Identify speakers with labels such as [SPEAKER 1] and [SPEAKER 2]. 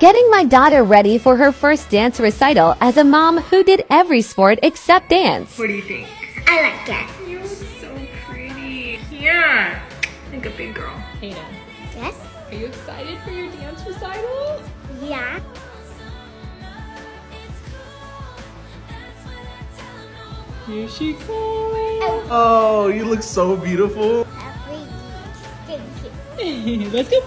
[SPEAKER 1] Getting my daughter ready for her first dance recital as a mom who did every sport except dance.
[SPEAKER 2] What do you think?
[SPEAKER 3] I like that.
[SPEAKER 2] You're so pretty. Yeah. Like a big girl.
[SPEAKER 4] Hayden,
[SPEAKER 3] Yes?
[SPEAKER 4] are you excited for your dance recital?
[SPEAKER 3] Yeah.
[SPEAKER 4] Here she comes.
[SPEAKER 5] Oh, oh you look so beautiful.
[SPEAKER 3] Thank you.
[SPEAKER 4] Let's go.